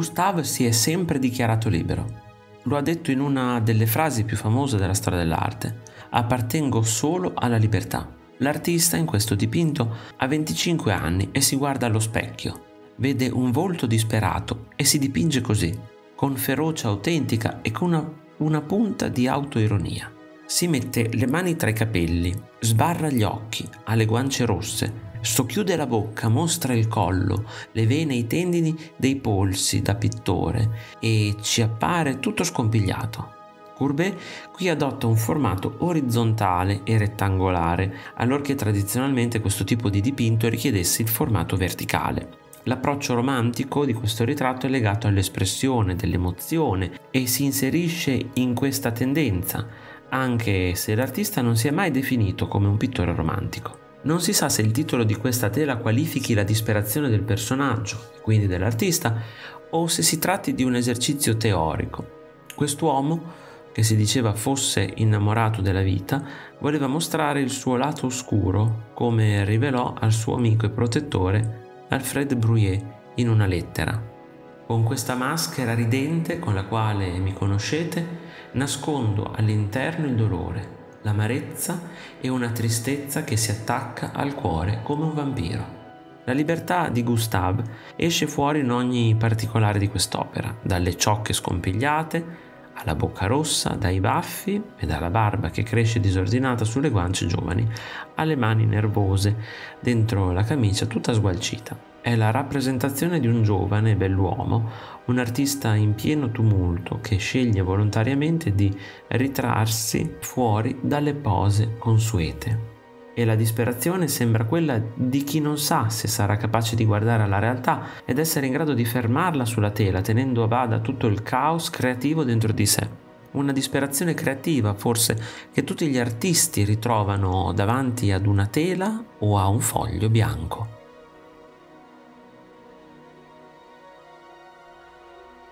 Gustave si è sempre dichiarato libero. Lo ha detto in una delle frasi più famose della storia dell'arte. Appartengo solo alla libertà. L'artista in questo dipinto ha 25 anni e si guarda allo specchio. Vede un volto disperato e si dipinge così, con ferocia autentica e con una, una punta di autoironia. Si mette le mani tra i capelli, sbarra gli occhi, ha le guance rosse, socchiude la bocca, mostra il collo, le vene e i tendini dei polsi da pittore e ci appare tutto scompigliato. Courbet qui adotta un formato orizzontale e rettangolare, allorché tradizionalmente questo tipo di dipinto richiedesse il formato verticale. L'approccio romantico di questo ritratto è legato all'espressione dell'emozione e si inserisce in questa tendenza, anche se l'artista non si è mai definito come un pittore romantico. Non si sa se il titolo di questa tela qualifichi la disperazione del personaggio, quindi dell'artista, o se si tratti di un esercizio teorico. Quest'uomo, che si diceva fosse innamorato della vita, voleva mostrare il suo lato oscuro, come rivelò al suo amico e protettore Alfred Bruyère in una lettera. Con questa maschera ridente con la quale mi conoscete, nascondo all'interno il dolore, l'amarezza e una tristezza che si attacca al cuore come un vampiro. La libertà di Gustave esce fuori in ogni particolare di quest'opera, dalle ciocche scompigliate alla bocca rossa, dai baffi e dalla barba che cresce disordinata sulle guance giovani, alle mani nervose, dentro la camicia tutta sgualcita. È la rappresentazione di un giovane bell'uomo, un artista in pieno tumulto che sceglie volontariamente di ritrarsi fuori dalle pose consuete. E la disperazione sembra quella di chi non sa se sarà capace di guardare alla realtà ed essere in grado di fermarla sulla tela, tenendo a bada tutto il caos creativo dentro di sé. Una disperazione creativa, forse, che tutti gli artisti ritrovano davanti ad una tela o a un foglio bianco.